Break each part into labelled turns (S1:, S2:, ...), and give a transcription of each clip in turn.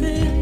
S1: happen.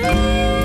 S1: do